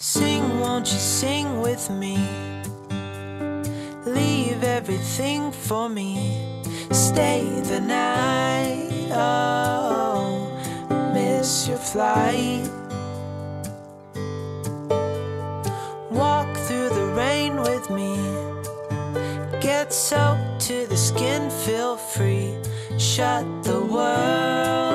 Sing, won't you sing with me? Leave everything for me. Stay the night. Oh, miss your flight. Walk through the rain with me. Get soaked to the skin, feel free. Shut the world